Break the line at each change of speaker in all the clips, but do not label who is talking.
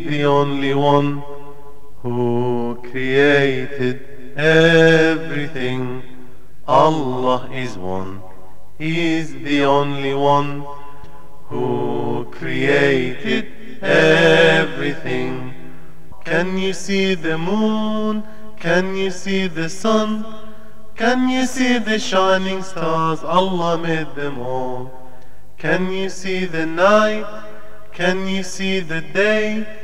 the only one who created everything. Allah is one. He is the only one who created everything. Can you see the moon? Can you see the sun? Can you see the shining stars? Allah made them all. Can you see the night? Can you see the day?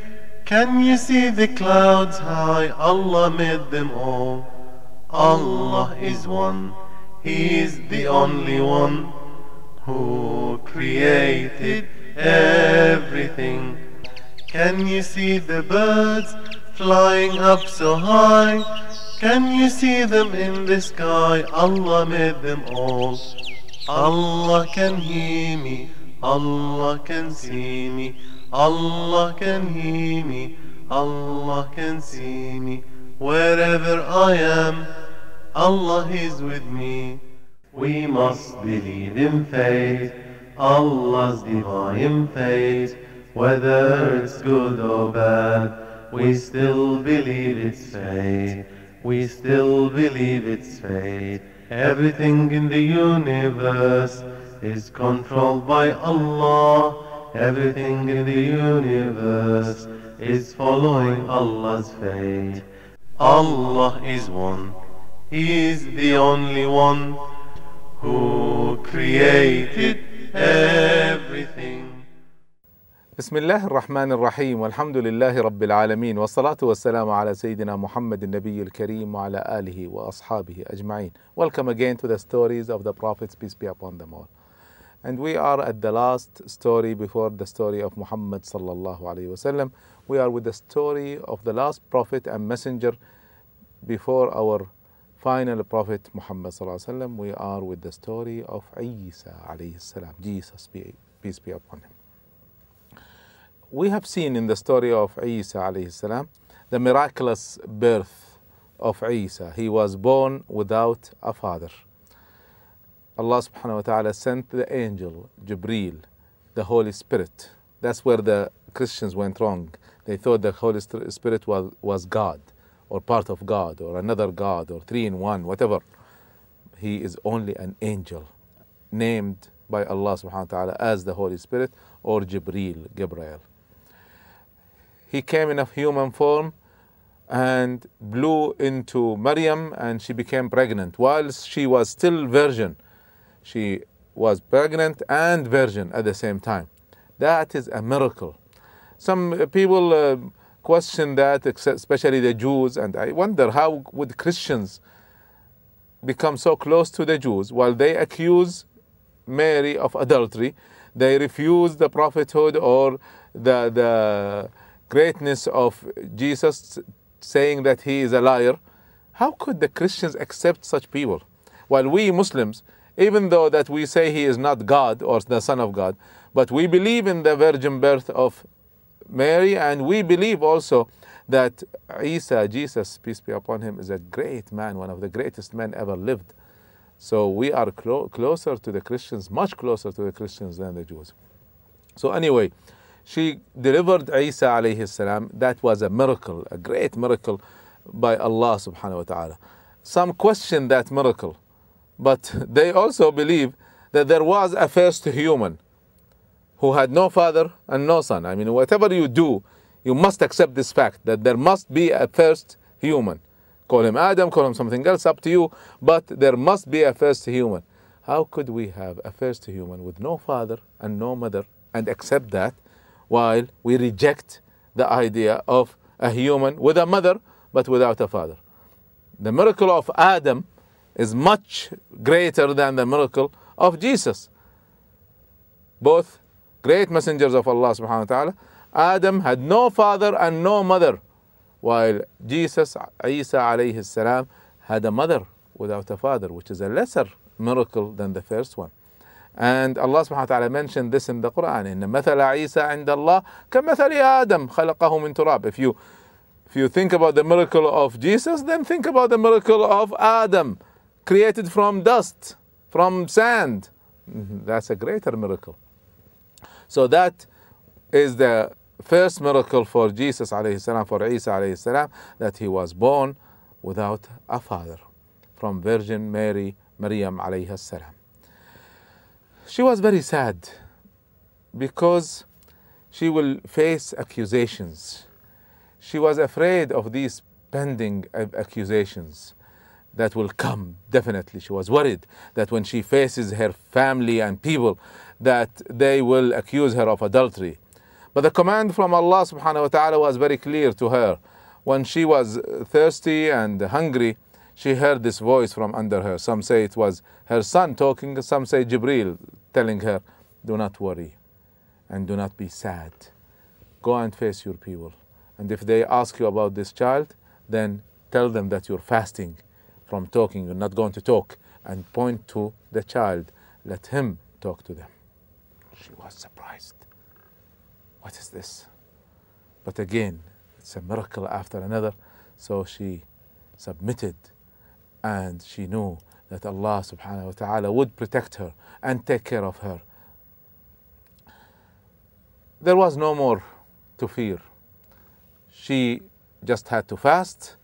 Can you see the clouds high? Allah made them all. Allah is one. He is the only one who created everything. Can you see the birds flying up so high? Can you see them in the sky? Allah made them all. Allah can hear me. Allah can see me. Allah can hear me. Allah can see me. Wherever I am, Allah is with me. We must believe in faith, Allah's divine faith. Whether it's good or bad, we still believe it's fate. We still believe it's fate. Everything in the universe is controlled by Allah Everything in the universe is following Allah's fate. Allah is one. He is the only one who created everything.
بسم الله الرحمن الرحيم والحمد لله رب العالمين والصلاة والسلام على سيدنا محمد النبي الكريم وعلى آله وأصحابه أجمعين. Welcome again to the stories of the prophets, peace be upon them all. And we are at the last story before the story of Muhammad sallallahu alayhi wasallam. We are with the story of the last prophet and messenger before our final prophet Muhammad sallallahu alayhi wasallam. We are with the story of Isa alayhi salam, Jesus, peace be upon him we have seen in the story of Isa alayhi salam the miraculous birth of Isa. He was born without a father. Allah subhanahu wa ta'ala sent the angel Jibreel, the Holy Spirit. That's where the Christians went wrong. They thought the Holy Spirit was, was God or part of God or another God or three in one, whatever. He is only an angel named by Allah subhanahu wa ta'ala as the Holy Spirit or Jibreel, Gabriel he came in a human form and blew into Maryam and she became pregnant whilst she was still virgin. She was pregnant and virgin at the same time. That is a miracle. Some people uh, question that, especially the Jews, and I wonder how would Christians become so close to the Jews while they accuse Mary of adultery, they refuse the prophethood or the the greatness of Jesus saying that he is a liar, how could the Christians accept such people? While we Muslims, even though that we say he is not God or the Son of God, but we believe in the virgin birth of Mary and we believe also that Isa, Jesus, peace be upon him, is a great man, one of the greatest men ever lived. So we are clo- closer to the Christians, much closer to the Christians than the Jews. So anyway, she delivered Isa alayhi salam. That was a miracle, a great miracle by Allah subhanahu wa ta'ala. Some question that miracle, but they also believe that there was a first human who had no father and no son. I mean, whatever you do, you must accept this fact that there must be a first human. Call him Adam, call him something else, up to you, but there must be a first human. How could we have a first human with no father and no mother and accept that? while we reject the idea of a human with a mother but without a father. The miracle of Adam is much greater than the miracle of Jesus. Both great messengers of Allah subhanahu wa ta'ala. Adam had no father and no mother, while Jesus, Isa alayhi salam, had a mother without a father, which is a lesser miracle than the first one. And Allah subhanahu wa ta'ala mentioned this in the Quran. In مثل عيسى عند الله كمثل آدم خلقه من تراب. If you if you think about the miracle of Jesus, then think about the miracle of Adam, created from dust, from sand. Mm-hmm. That's a greater miracle. So that is the first miracle for Jesus alayhi salam, for Isa alayhi salam, that he was born without a father from Virgin Mary, Maryam alayhi salam. She was very sad because she will face accusations. She was afraid of these pending accusations that will come definitely. She was worried that when she faces her family and people that they will accuse her of adultery. But the command from Allah subhanahu wa ta'ala was very clear to her. When she was thirsty and hungry she heard this voice from under her. Some say it was her son talking some say Jibril telling her do not worry and do not be sad. Go and face your people. And if they ask you about this child then tell them that you're fasting from talking, you're not going to talk, and point to the child. Let him talk to them. She was surprised. What is this? But again, it's a miracle after another. So she submitted and she knew that Allah subhanahu wa ta'ala would protect her and take care of her. There was no more to fear. She just had to fast,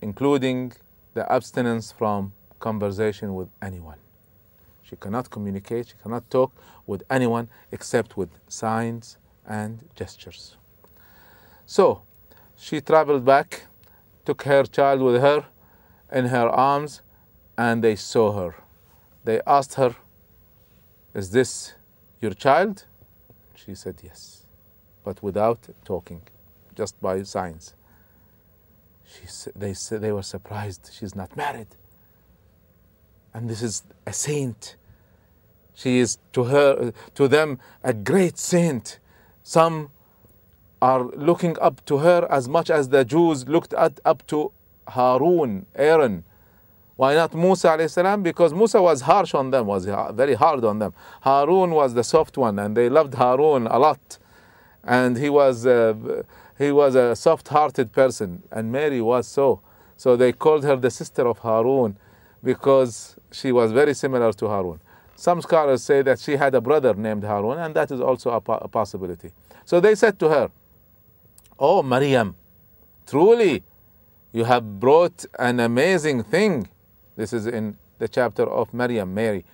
including the abstinence from conversation with anyone. She cannot communicate, she cannot talk with anyone except with signs and gestures. So she traveled back, took her child with her in her arms, and they saw her. They asked her, Is this your child? She said, Yes, but without talking, just by signs. She, they, they were surprised she's not married. And this is a saint. She is to her to them a great saint. Some are looking up to her as much as the Jews looked at, up to Harun, Aaron. Why not Musa alayhi? Because Musa was harsh on them, was very hard on them. Harun was the soft one, and they loved Harun a lot. And he was uh, he was a soft-hearted person, and Mary was so. So they called her the sister of Harun because she was very similar to Harun. Some scholars say that she had a brother named Harun, and that is also a, po- a possibility. So they said to her, Oh, Maryam, truly you have brought an amazing thing. This is in the chapter of Maryam, Mary,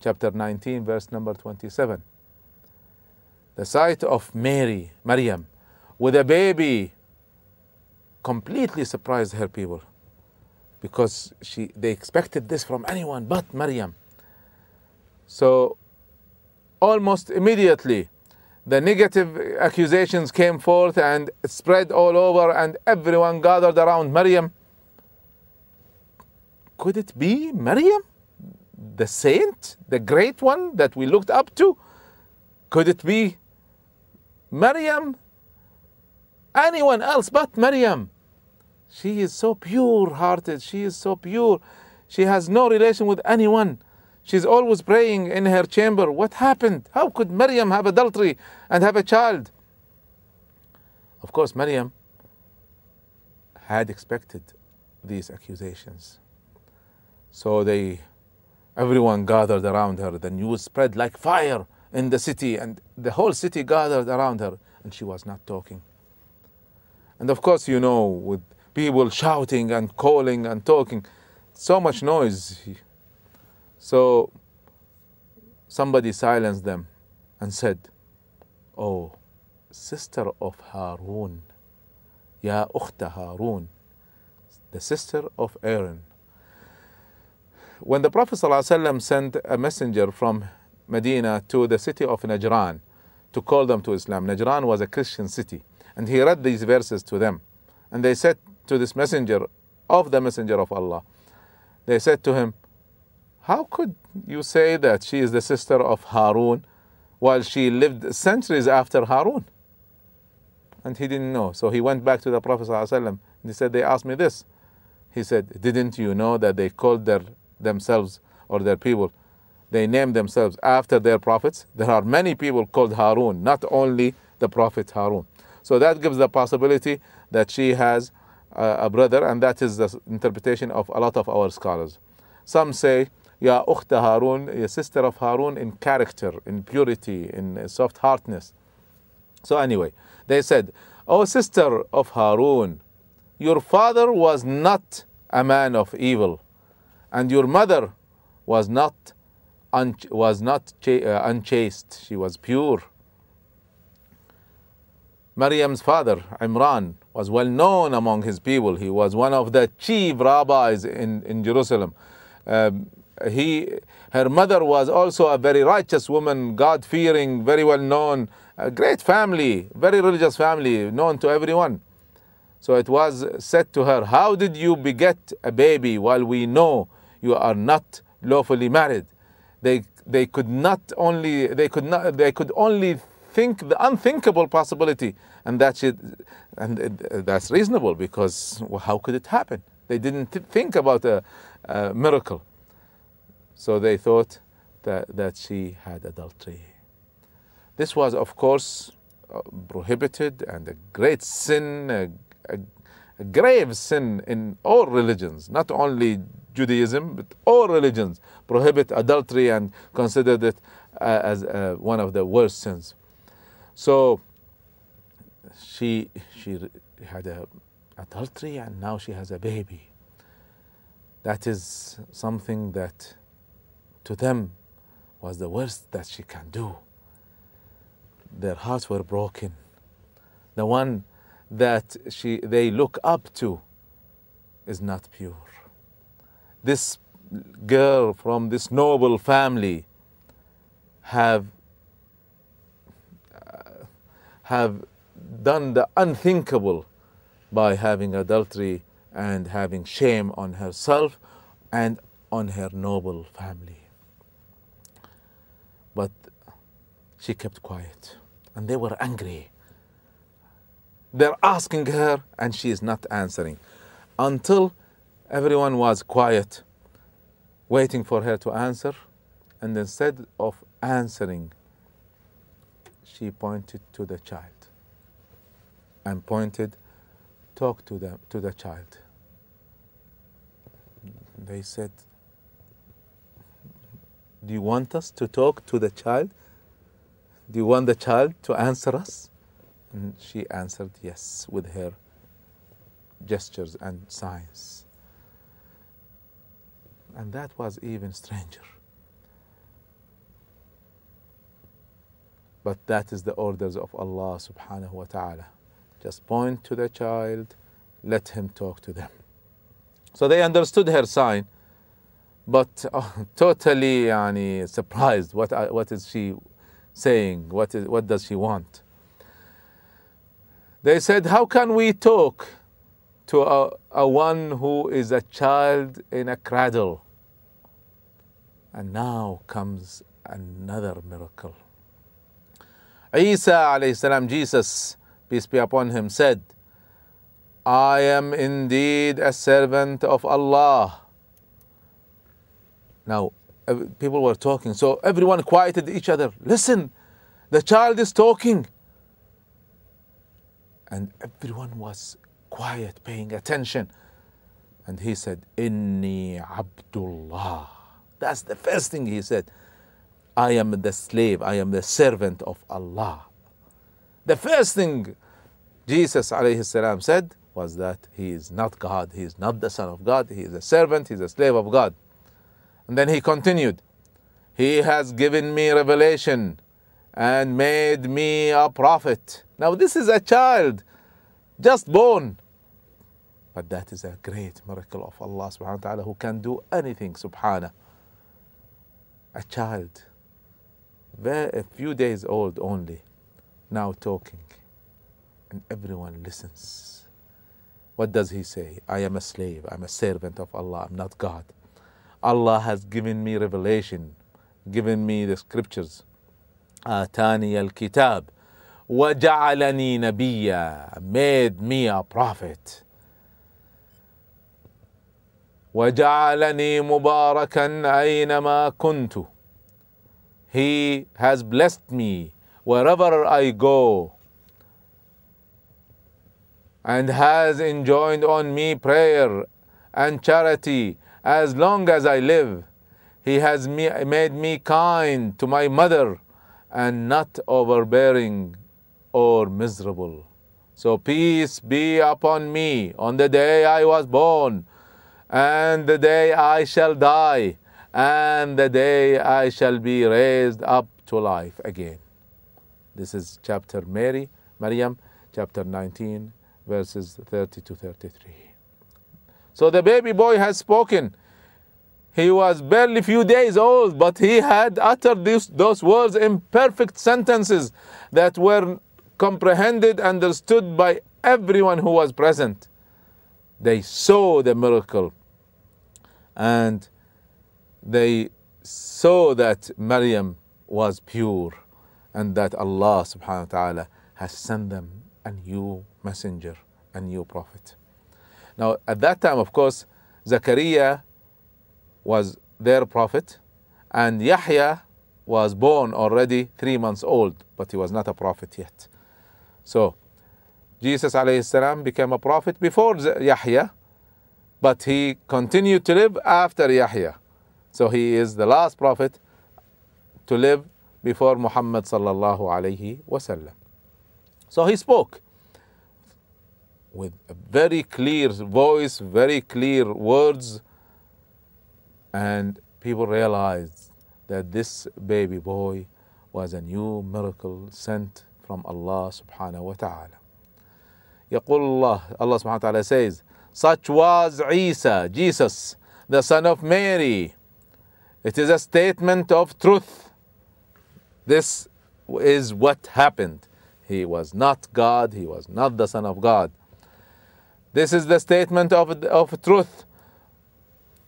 chapter 19, verse number 27. The sight of Mary, Maryam, with a baby completely surprised her people because she they expected this from anyone but Maryam. So almost immediately the negative accusations came forth and spread all over and everyone gathered around Maryam. Could it be Maryam? The saint, the great one that we looked up to? Could it be Maryam, anyone else but Maryam. She is so pure hearted, she is so pure. She has no relation with anyone. She's always praying in her chamber. What happened? How could Maryam have adultery and have a child? Of course, Maryam had expected these accusations. So they everyone gathered around her. The news spread like fire in the city, and the whole city gathered around her, and she was not talking. And of course, you know, with people shouting and calling and talking, so much noise. So somebody silenced them and said, Oh, sister of Harun, Ya Ukhta Harun, the sister of Aaron. When the Prophet ﷺ sent a messenger from Medina to the city of Najran to call them to Islam, Najran was a Christian city. And he read these verses to them. And they said to this messenger of the messenger of Allah, they said to him, How could you say that she is the sister of Harun while she lived centuries after Harun? And he didn't know. So he went back to the Prophet and he said, They asked me this. He said, Didn't you know that they called their themselves or their people? They named themselves after their prophets. There are many people called Harun, not only the Prophet Harun. So that gives the possibility that she has a brother, and that is the interpretation of a lot of our scholars. Some say, Ya Ukhta Harun, a sister of Harun in character, in purity, in soft heartedness. So, anyway, They said, O sister of Harun, your father was not a man of evil, and your mother was not, was not uh, unchaste, she was pure. Maryam's father, Imran, was well known among his people. He was one of the chief rabbis in, in Jerusalem. Um, he, her mother was also a very righteous woman, God fearing, very well known, a great family, very religious family, known to everyone. So it was said to her, How did you beget a baby while we know you are not lawfully married? They, they could not only they could not they could only think the unthinkable possibility, and and that's reasonable because well, how could it happen? They didn't th- think about a, a miracle, so they thought that, that she had adultery. This was, of course, uh, prohibited and a great sin, a, a, a grave sin in all religions, not only Judaism, but all religions prohibit adultery and considered it uh, as uh, one of the worst sins. So she she had a adultery and now she has a baby. That is something that to them was the worst that she can do. Their hearts were broken. The one that she they look up to is not pure. This girl from this noble family have have done the unthinkable by having adultery and having shame on herself and on her noble family. But she kept quiet and they were angry. They're asking her and she is not answering until everyone was quiet, waiting for her to answer. And instead of answering, she pointed to the child and pointed, talk to them to the child. They said, Do you want us to talk to the child? Do you want the child to answer us? And she answered yes with her gestures and signs. And that was even stranger. But that is the orders of Allah subhanahu wa ta'ala. Just point to the child, let him talk to them. So they understood her sign, but uh, totally yani, surprised. What, uh, what is she saying? What, is, what does she want? They said, How can we talk to a, a one who is a child in a cradle? And now comes another miracle. Isa alayhi Jesus, peace be upon him, said, I am indeed a servant of Allah. Now, people were talking, so everyone quieted each other. Listen, the child is talking. And everyone was quiet, paying attention. And he said, Inni Abdullah. That's the first thing he said. I am the slave, I am the servant of Allah. The first thing Jesus salam said was that he is not God, he is not the Son of God, he is a servant, he is a slave of God. And then he continued, He has given me revelation and made me a prophet. Now, this is a child just born. But that is a great miracle of Allah subhanahu wa ta'ala who can do anything, subhanahu. A child, a few days old only, now talking, and everyone listens. What does he say? I am a slave, I'm a servant of Allah, I'm not God. Allah has given me revelation, given me the scriptures. آتاني الكتاب وجعلني نبيا made me a prophet وجعلني مباركا أينما كنت he has blessed me wherever I go and has enjoined on me prayer and charity as long as I live. He has made me kind to my mother and not overbearing or miserable. So peace be upon me on the day I was born, and the day I shall die, and the day I shall be raised up to life again. This is chapter Mary, Maryam, chapter 19, verses 30 to 33. So the baby boy has spoken. He was barely few days old, but he had uttered those words in perfect sentences that were comprehended, understood by everyone who was present. They saw the miracle and they saw that Maryam was pure and that Allah subhanahu wa ta'ala has sent them a new messenger, a new prophet. Now, at that time, of course, Zachariah was their prophet, and Yahya was born already three months old, but he was not a prophet yet. So, Jesus salam became a prophet before Yahya, but he continued to live after Yahya. So he is the last prophet to live before Muhammad sallallahu alayhi wasallam. So he spoke with a very clear voice, very clear words, and people realized that this baby boy was a new miracle sent from Allah subhanahu wa ta'ala. يقول الله Allah subhanahu wa ta'ala says such was Isa Jesus the son of Mary it is a statement of truth. This is what happened. He was not God. He was not the son of God. This is the statement of, of truth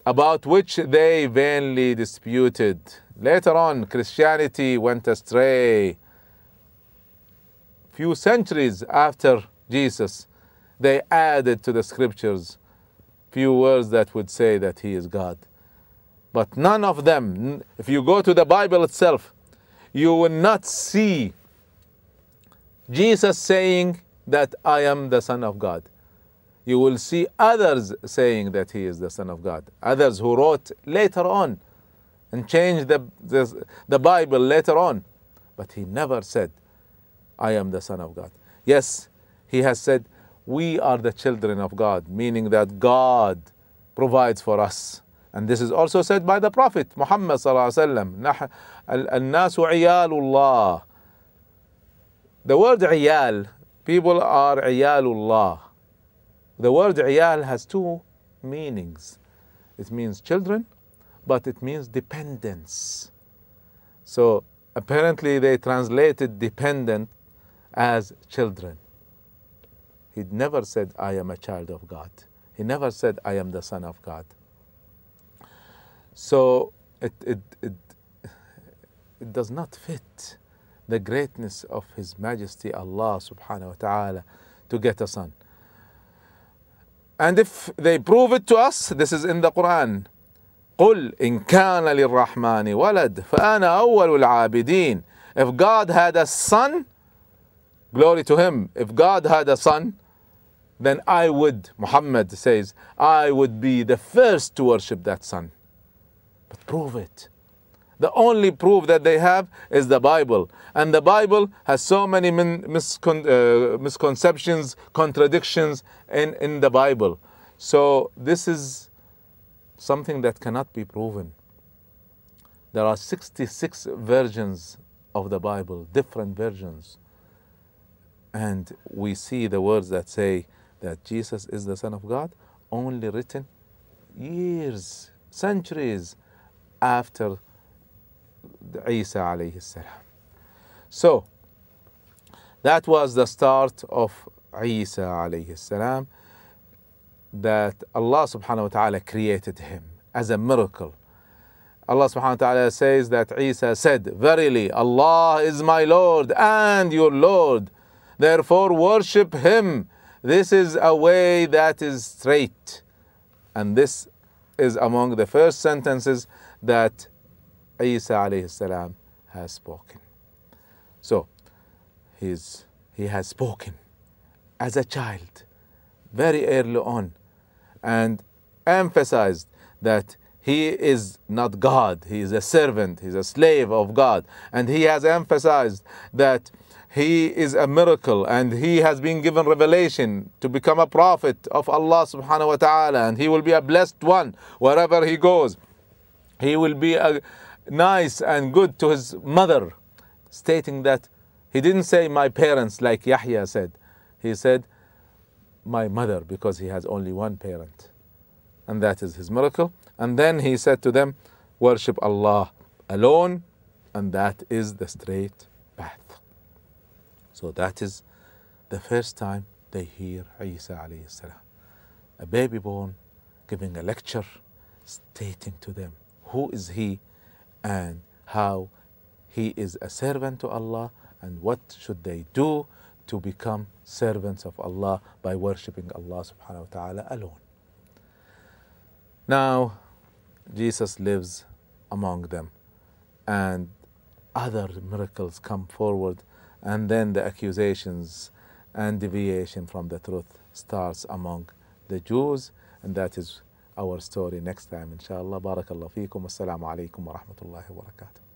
about which they vainly disputed. Later on Christianity went astray. Few centuries after Jesus, they added to the scriptures few words that would say that he is God. But none of them, if you go to the Bible itself, you will not see Jesus saying that I am the Son of God. You will see others saying that he is the Son of God. Others who wrote later on and changed the, the, the Bible later on. But he never said I am the Son of God. Yes, he has said, We are the children of God, meaning that God provides for us. And this is also said by the Prophet Muhammad sallallahu The word عيال people are iyalullah. The word عيال has two meanings. It means children, but it means dependence. So apparently they translated dependent as children. He never said, I am a child of God. He never said, I am the son of God. So it, it, it, it does not fit the greatness of His Majesty Allah subhanahu wa ta'ala to get a son. And if they prove it to us, this is in the Quran. قل إن كان للرحمن ولد فأنا أول العابدين. If God had a son, Glory to him. If God had a son, then I would, Muhammad says, I would be the first to worship that son. But prove it. The only proof that they have is the Bible. And the Bible has so many miscon- uh, misconceptions, contradictions in, in the Bible. So this is something that cannot be proven. There are 66 versions of the Bible, different versions. And we see the words that say that Jesus is the Son of God only written years, centuries after Isa alayhi salam. So that was the start of Isa alayhi salam that Allah subhanahu wa ta'ala created him as a miracle. Allah subhanahu wa ta'ala says that Isa said, Verily, Allah is my Lord and your Lord Therefore, worship Him. This is a way that is straight. And this is among the first sentences that Isa alayhi salam has spoken. So, he's, he has spoken as a child very early on and emphasized that he is not God, he is a servant, he's a slave of God. And he has emphasized that he is a miracle and he has been given revelation to become a prophet of Allah subhanahu wa ta'ala and he will be a blessed one wherever he goes. He will be a nice and good to his mother, stating that he didn't say my parents like Yahya said. He said my mother because he has only one parent. And that is his miracle. And then he said to them, Worship Allah alone, and that is the straight path. So that is the first time they hear Isa alayhi salam, a baby born giving a lecture, stating to them who is he and how he is a servant to Allah and what should they do to become servants of Allah by worshipping Allah subhanahu wa ta'ala alone. Now, Jesus lives among them and other miracles come forward and then the accusations and deviation from the truth starts among the Jews and that is اور ستوري نكست تايم ان شاء الله بارك الله فيكم والسلام عليكم ورحمه الله وبركاته